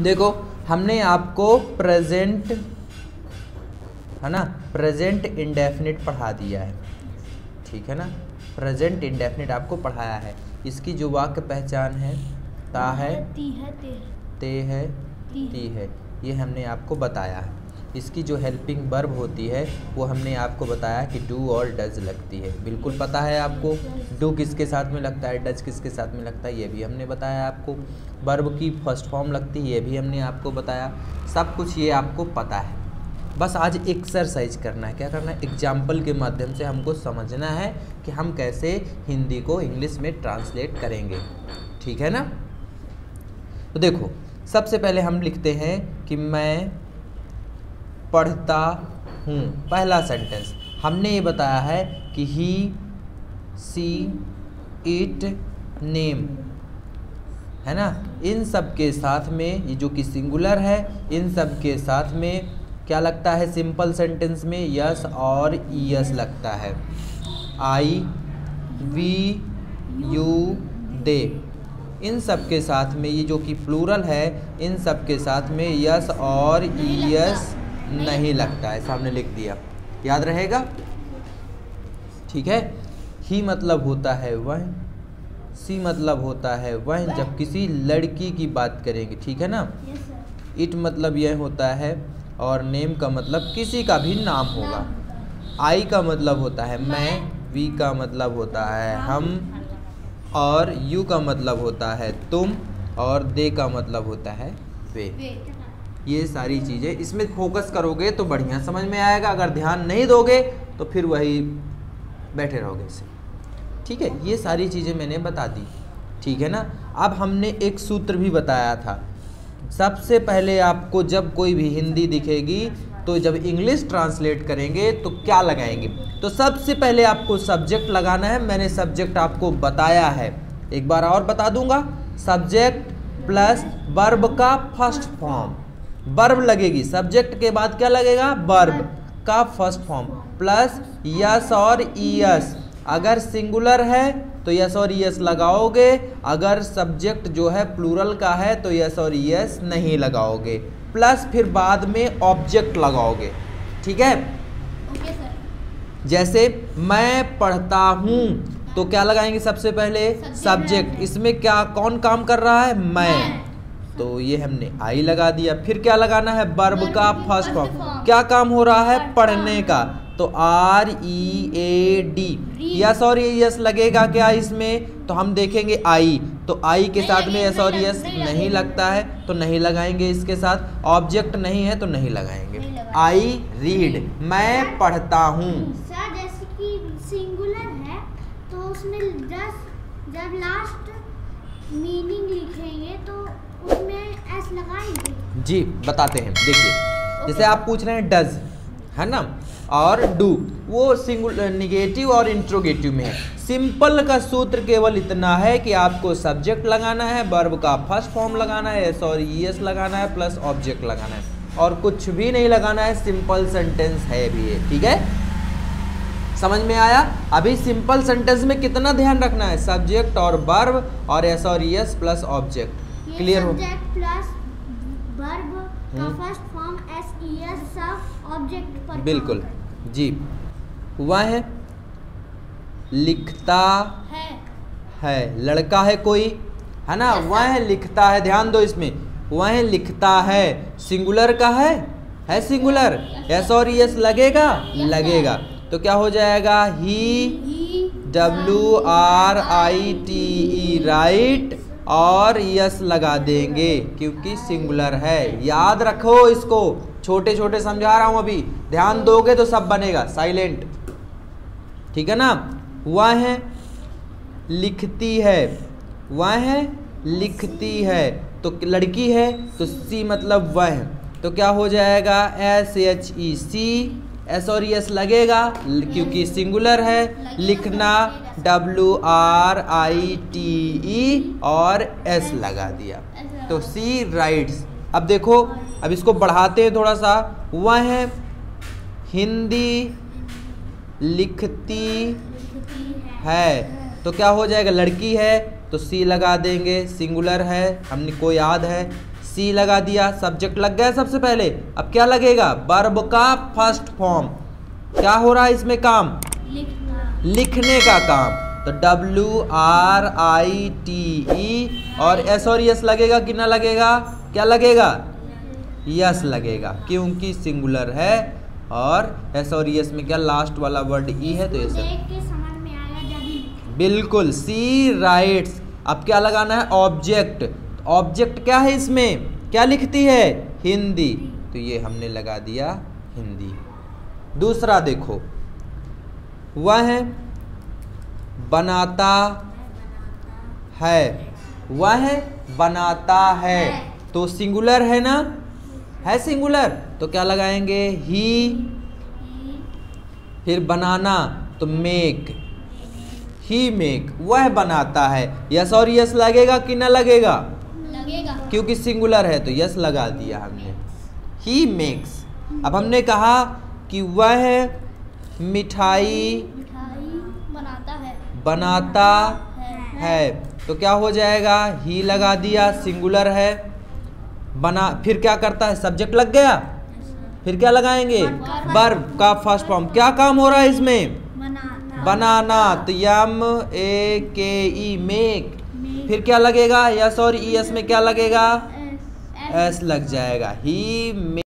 देखो हमने आपको प्रेजेंट है ना? प्रेजेंट इंडेफिनिट पढ़ा दिया है। ठीक है ना? प्रेजेंट इंडेफिनिट आपको पढ़ाया है। इसकी जो वाक्य पहचान है ता है ती है। ते है ते है। ती है। ये हमने आपको बताया है। इसकी जो हेल्पिंग वर्ब होती है, वो हमने आपको बताया कि डू और डज लगती है। बिल्कुल पता है आपको? डू किसके साथ में लगता है? डज किसके साथ में लगता है? ये भी हमने बताया आपको। वर्ब की फ़र्स्ट फॉर्म लगती है, ये भी हमने आपको बताया। सब कुछ ये आपको पता है। बस आज एक्सरसाइज करना है। क्या करना है? एग्ज़ाम्पल के माध्यम से हमको समझना है कि हम कैसे हिंदी को इंग्लिश में ट्रांसलेट करेंगे। ठीक है ना? तो देखो, सबसे पहले हम लिखते हैं कि मैं पढ़ता हूँ। पहला सेंटेंस हमने ये बताया है कि ही सी इट नेम है ना? इन सब के साथ में, ये जो कि सिंगुलर है, इन सब के साथ में क्या लगता है? सिंपल सेंटेंस में यस और यस लगता है। आई वी यू दे इन सब के साथ में ये जो कि प्लूरल है, इन सब के साथ में यस और यस नहीं लगता। है सामने लिख दिया। याद रहेगा? ठीक है? ही मतलब होता है वह सी मतलब होता है वह जब किसी लड़की की बात करेंगे ठीक है ना? इट मतलब यह होता है और नेम का मतलब किसी का भी नाम होगा। आई का मतलब होता है मैं वी का मतलब होता है हम और यू का मतलब होता है तुम और दे का मतलब होता है वे। ये सारी चीज़ें। इसमें फोकस करोगे तो बढ़िया समझ में आएगा। अगर ध्यान नहीं दोगे तो फिर वही बैठे रहोगे इसे। ठीक है? ये सारी चीज़ें मैंने बता दी। ठीक है ना? अब हमने एक सूत्र भी बताया था। सबसे पहले आपको जब कोई भी हिंदी दिखेगी तो जब इंग्लिश ट्रांसलेट करेंगे तो क्या लगाएँगे? तो सबसे पहले आपको सब्जेक्ट लगाना है। मैंने सब्जेक्ट आपको बताया है। एक बार और बता दूँगा। सब्जेक्ट प्लस वर्ब का फ़र्स्ट फॉर्म वर्ब लगेगी। सब्जेक्ट के बाद क्या लगेगा? बर्ब का फ़र्स्ट फॉर्म प्लस यस और ईएस अगर सिंगुलर है तो यस और यस लगाओगे। अगर सब्जेक्ट जो है प्लूरल का है तो यस और यस नहीं लगाओगे। प्लस फिर बाद में ऑब्जेक्ट लगाओगे। ठीक है? जैसे मैं पढ़ता हूँ तो क्या लगाएँगे सबसे पहले? सब्जेक्ट इसमें क्या कौन काम कर रहा है? मैं। मैं। तो ये हमने आई लगा दिया। फिर क्या लगाना है? बर्ब का फ़र्स्ट फॉर्म क्या काम हो रहा है? पढ़ने का। तो R E A D. S और यस लगेगा क्या इसमें? तो हम देखेंगे आई तो आई के साथ में यस और यस नहीं लगता है तो नहीं लगाएँगे इसके साथ। ऑब्जेक्ट नहीं है तो नहीं लगाएँगे। आई रीड मैं पढ़ता हूँ। सिंगुलर है तो उसमें जब लास्ट मीनिंग लिखेंगे तो जी बताते हैं। देखिए जैसे आप पूछ रहे हैं डज है ना? और डू वो सिंगुल निगेटिव और इंट्रोगेटिव में है। सिंपल का सूत्र केवल इतना है कि आपको सब्जेक्ट लगाना है वर्ब का फ़र्स्ट फॉर्म लगाना है एस और एस लगाना है प्लस ऑब्जेक्ट लगाना है। और कुछ भी नहीं लगाना है सिंपल सेंटेंस है भी ये ठीक है? समझ में आया? अभी सिंपल सेंटेंस में कितना ध्यान रखना है? सब्जेक्ट और वर्ब और एस और एस प्लस ऑब्जेक्ट क्लियर हो? प्लस वर्ब का। First form S E S सब ऑब्जेक्ट पर बिल्कुल। जी। वह लिखता है। है। लड़का है कोई? है ना? वह लिखता है। ध्यान दो इसमें। वह लिखता है। सिंगुलर का है? है सिंगुलर एस और यस लगेगा? लगेगा। तो क्या हो जाएगा? He he W R I T E write और यस लगा देंगे, क्योंकि सिंगुलर है। याद रखो इसको। छोटे छोटे समझा रहा हूँ अभी। ध्यान दोगे तो सब बनेगा। साइलेंट ठीक है ना? वह लिखती है। वह है, लिखती है। तो लड़की है तो सी मतलब वह तो क्या हो जाएगा? S H E C S और एस लगेगा, क्योंकि सिंगुलर है, लिखना W R I T E और एस लगा दिया। तो सी राइट्स अब देखो, अब इसको बढ़ाते हैं थोड़ा सा। वह हिंदी लिखती है। तो क्या हो जाएगा? लड़की है तो सी लगा देंगे। सिंगुलर है, हमने को याद है? सी लगा दिया सब्जेक्ट लग गया सबसे पहले। अब क्या लगेगा? बर्ब का फ़र्स्ट फॉर्म क्या हो रहा है इसमें काम? लिखना। लिखने का काम। तो W R I T E और एस और यस लगेगा कि ना लगेगा? क्या लगेगा? यस लगेगा क्योंकि सिंगुलर है और एस और यस में क्या लास्ट वाला वर्ड ई है तो ये सब देख के समझ में आएगा जब लिखें। बिल्कुल सी राइट्स अब क्या लगाना है? ऑब्जेक्ट ऑब्जेक्ट क्या है इसमें? क्या लिखती है? हिंदी। तो ये हमने लगा दिया हिंदी। दूसरा देखो। वह है, बनाता है। वह बनाता है। तो सिंगुलर है ना? है सिंगुलर तो क्या लगाएँगे? ही फिर बनाना। तो मेक ही मेक वह बनाता है। यस और यस लगेगा कि ना लगेगा? लगेगा। क्योंकि सिंगुलर है तो यस लगा दिया हमने। ही मेक्स अब हमने कहा कि वह मिठाई मिठाई बनाता है। बनाता है। तो क्या हो जाएगा? ही लगा दिया सिंगुलर है। बना फिर क्या करता है? सब्जेक्ट लग गया? फिर क्या लगाएँगे? वर्ब का फ़र्स्ट फॉर्म क्या काम हो रहा है इसमें? बनाना। तो यम ए के ई मेक फिर क्या लगेगा? यस और ई एस में क्या लगेगा? एस लग जाएगा। ही